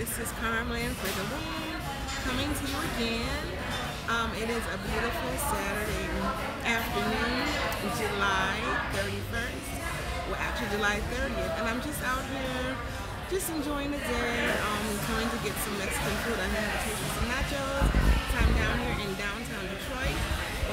This is Carmen for the win, coming to you again. Um, it is a beautiful Saturday afternoon, July 31st. Well, actually July 30th, and I'm just out here, just enjoying the day. Um, coming to get some Mexican food. I had a taste some nachos. I'm down here in downtown Detroit.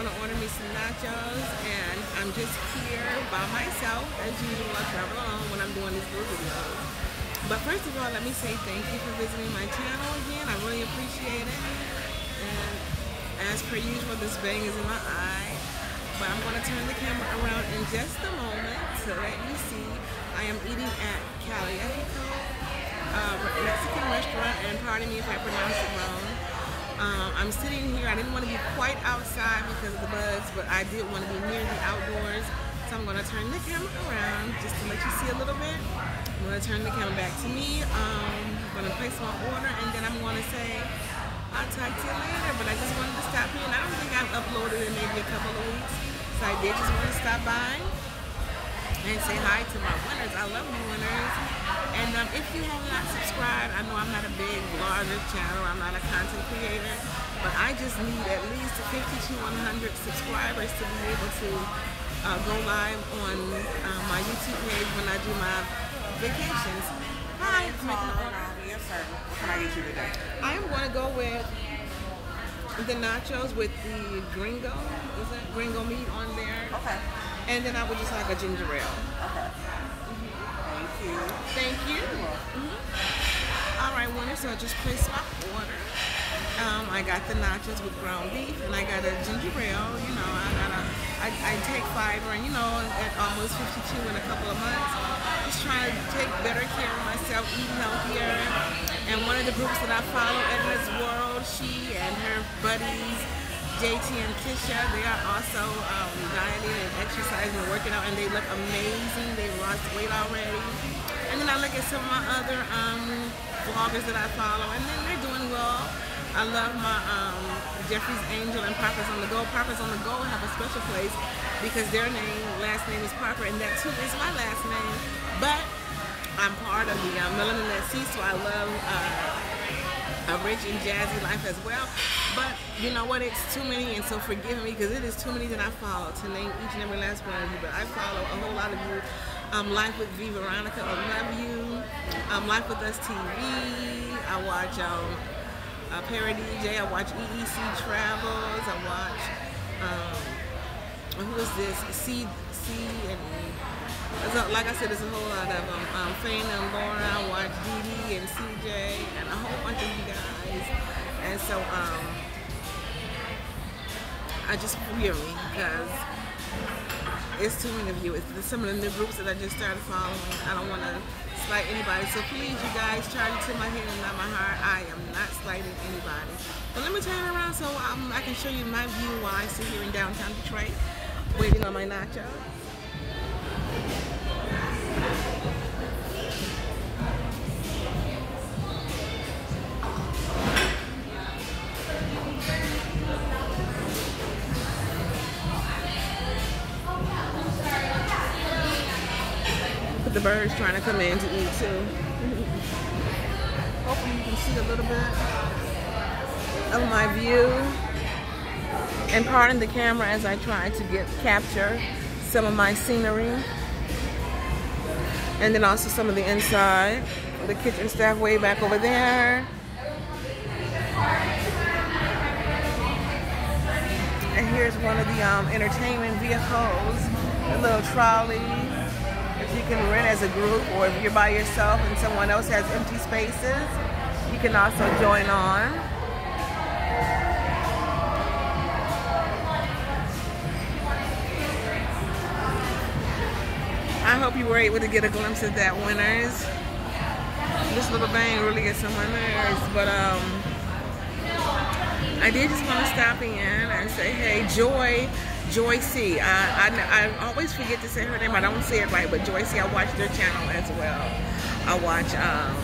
To order me some nachos, and I'm just here by myself as usual. I travel alone when I'm doing these little videos. But first of all, let me say thank you for visiting my channel again. I really appreciate it. And as per usual, this bang is in my eye. But I'm going to turn the camera around in just a moment to let you see. I am eating at Calientico, uh, Mexican restaurant, and pardon me if I pronounce it wrong. Um, I'm sitting here. I didn't want to be quite outside because of the bugs, but I did want to be near the outdoors. So I'm going to turn the camera around just to let you see a little bit. I'm to turn the camera back to me. Um, I'm to place my order and then I'm to say I'll talk to you later. But I just wanted to stop here and I don't think I've uploaded in maybe a couple of weeks. So I did just want to stop by and say hi to my winners. I love you winners. And um, if you have not subscribed, I know I'm not a big vlogger channel. I'm not a content creator. But I just need at least 50 to 100 subscribers to be able to uh, go live on uh, my YouTube page when I do my vacations. Hi, it's making an order. Yes, sir. What can I get you today? I am going to go with the nachos with the gringo. Is that gringo meat on there? Okay. And then I would just like a ginger ale. Okay. Mm-hmm. Thank you. Thank you. Mm-hmm. All right, winner. So I just placed my order. Um, I got the nachos with ground beef, and I got a ginger ale. You know, I got a, I, I take fiber, and you know, at almost 52 in a couple of months just trying to take better care of myself, eat healthier. And one of the groups that I follow, Edna's World, she and her buddies, JT and Kisha, they are also um, dieting and exercising and working out, and they look amazing. They lost weight already. And then I look at some of my other um, vloggers that I follow, and then they're doing well. I love my um, Jeffrey's Angel and Papa's on the Go. Papa's on the Go have a special place because their name, last name is Parker, and that too is my last name. But I'm part of the uh, Melanin at Sea, so I love uh, a rich and jazzy life as well. But you know what? It's too many, and so forgive me because it is too many that I follow to name each and every last one of you. But I follow a whole lot of you. Um, Life with V Veronica, I love you. Um, Life with Us TV. I watch um, uh, DJ. I watch EEC Travels. I watch. Um, who is this? C C and like I said, there's a whole lot of them. Um, Fane and Laura, I watch Dee and CJ, and a whole bunch of you guys. And so, um, I just me because it's too many of you. It's some of the new groups that I just started following. I don't want to slight anybody. So please, you guys, charge it to my head and not my heart. I am not slighting anybody. But let me turn around so um, I can show you my view while I sit here in downtown Detroit waiting on my nacho. The birds trying to come in to eat too. Hopefully you can see a little bit of my view. And pardon the camera as I try to get capture some of my scenery. And then also some of the inside. The kitchen staff way back over there. And here's one of the um, entertainment vehicles. A little trolley can rent as a group or if you're by yourself and someone else has empty spaces, you can also join on. I hope you were able to get a glimpse of that winners. This little bang really gets on my nerves, but um, I did just want to stop in and say, hey, Joy Joy I, always forget to say her name. I don't say it right, but Joy I watch their channel as well. I watch um,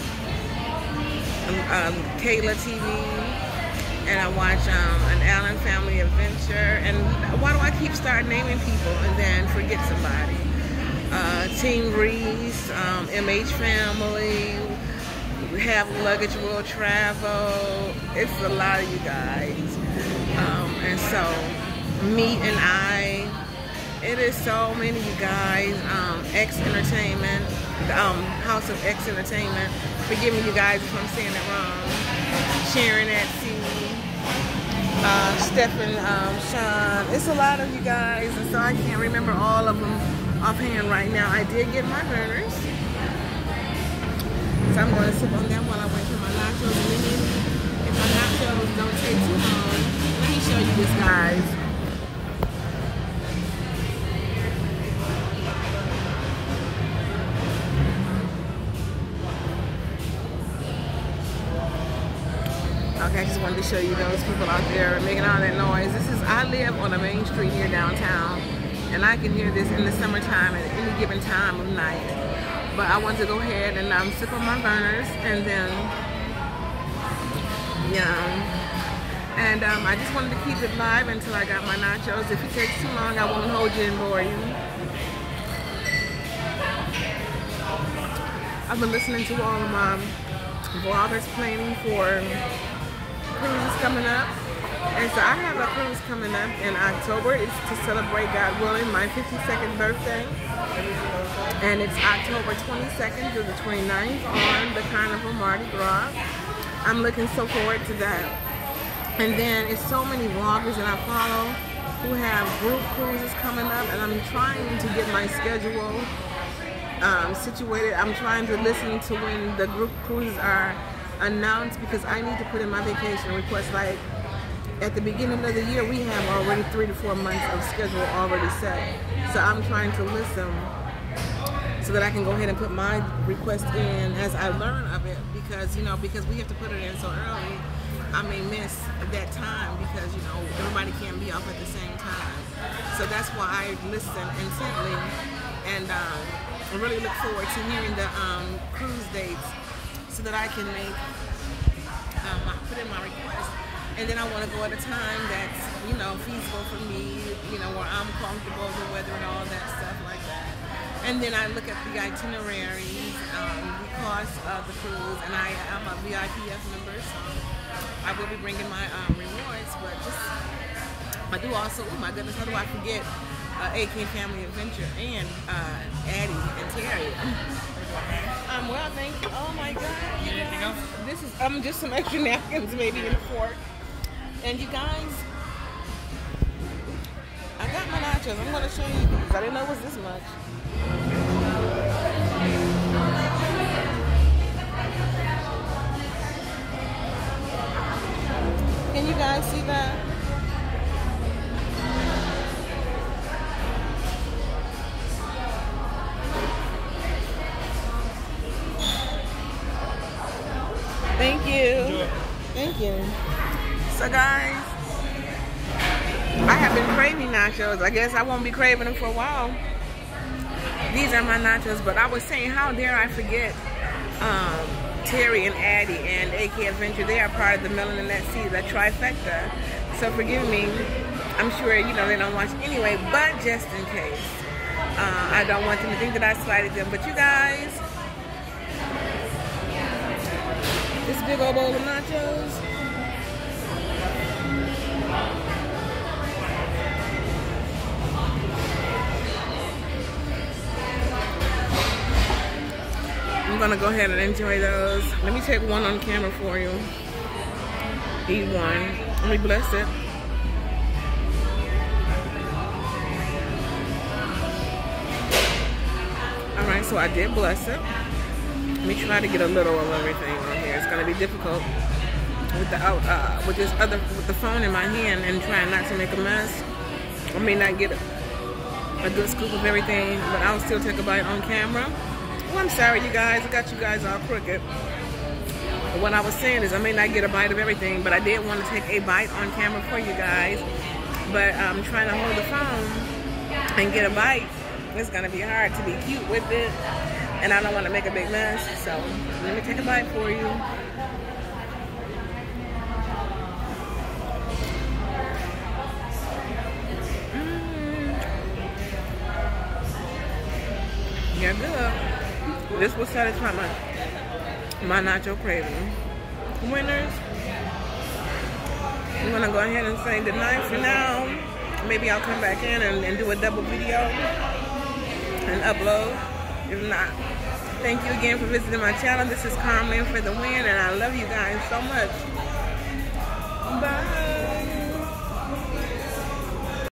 um, Kayla TV, and I watch um, an Allen Family Adventure. And why do I keep start naming people and then forget somebody? Uh, Team Reese, um, MH Family, have luggage will travel. It's a lot of you guys. Um, and so, me and I, it is so many you guys. Um, X Entertainment, um, House of X Entertainment. Forgive me, you guys, if I'm saying it wrong. Sharon at sea. Uh, um, Sean. It's a lot of you guys, and so I can't remember all of them offhand right now. I did get my Vernors. So I'm going to sip on them while I wait for my nachos. If my nachos don't take too long, let me show you this, guys. Show you those people out there making all that noise. This is, I live on a main street here downtown, and I can hear this in the summertime at any given time of night. But I want to go ahead and um, sip on my Vernors, and then, yeah. And um, I just wanted to keep it live until I got my nachos. If it takes too long, I won't hold you and bore you. I've been listening to all of my vloggers planning for cruise coming up. And so I have a cruise coming up in October. It's to celebrate, God willing, my 52nd birthday. And it's October 22nd through the 29th on the Carnival Mardi Gras. I'm looking so forward to that. And then it's so many vloggers that I follow who have group cruises coming up and I'm trying to get my schedule um, situated. I'm trying to listen to when the group cruises are announced because I need to put in my vacation request. Like at the beginning of the year, we have already three to four months of schedule already set. So I'm trying to listen so that I can go ahead and put my request in as I learn of it because, you know, because we have to put it in so early, I may miss that time because, you know, everybody can't be off at the same time. So that's why I listen intently and um, really look forward to hearing the um, cruise dates so that I can make, um, put in my request. And then I want to go at a time that's, you know, feasible for me, you know, where I'm comfortable, the weather and all that stuff like that. And then I look at the itineraries, um, the cost of the cruise, and I am a VIFP member, so I will be bringing my um, rewards, but just, I do also, oh my goodness, how do I forget uh, AK Family Adventure and uh, Addie and Terry. um, well, thank you. Oh my God. Anything else? This is um just some extra napkins maybe in a fork. And you guys, I got my nachos. I'm gonna show you these. I didn't know it was this much. Can you guys see that? So guys, I have been craving nachos. I guess I won't be craving them for a while. These are my nachos, but I was saying, how dare I forget um, Terry and Addie and AK Adventure. They are part of the Melanin at Seas, that trifecta. So forgive me. I'm sure, you know, they don't watch anyway, but just in case. Uh, I don't want them to think that I slighted them. But you guys, this big old bowl of nachos. I'm gonna go ahead and enjoy those. Let me take one on camera for you. Eat one. Let me bless it. All right, so I did bless it. Let me try to get a little of everything on here. It's gonna be difficult with the uh, with this other with the phone in my hand and trying not to make a mess. I may not get a, a good scoop of everything, but I'll still take a bite on camera. Well, I'm sorry, you guys. I got you guys all crooked. What I was saying is I may not get a bite of everything, but I did want to take a bite on camera for you guys. But I'm trying to hold the phone and get a bite. It's going to be hard to be cute with it. And I don't want to make a big mess. So let me take a bite for you. Yeah. This will satisfy my my nacho craving. Winners, I'm gonna go ahead and say goodnight for now. Maybe I'll come back in and, and do a double video and upload. If not, thank you again for visiting my channel. This is Carmen for the win, and I love you guys so much. Bye.